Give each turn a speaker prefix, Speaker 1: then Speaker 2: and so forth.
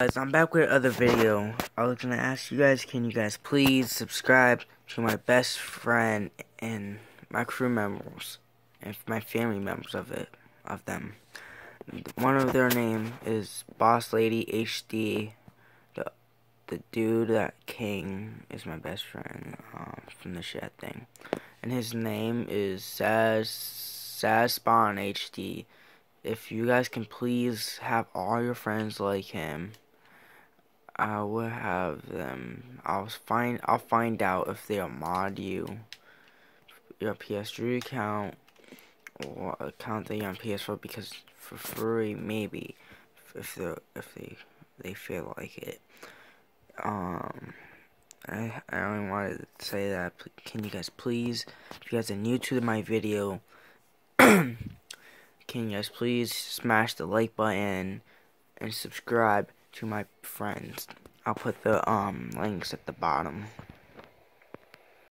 Speaker 1: Guys, I'm back with another video. I was gonna ask you guys, can you guys please subscribe to my best friend and my crew members and my family members of it, of them. One of their name is Boss Lady HD. The the dude that King is my best friend um, from the Shed thing, and his name is Saz Sadspawn HD. If you guys can please have all your friends like him. I will have them. I'll find. I'll find out if they'll mod you your PS3 account or account that you're on PS4 because for free maybe if they if they they feel like it. Um, I I only wanted to say that. Can you guys please, if you guys are new to my video, can you guys please smash the like button and subscribe to my friends. I'll put the um links at the bottom.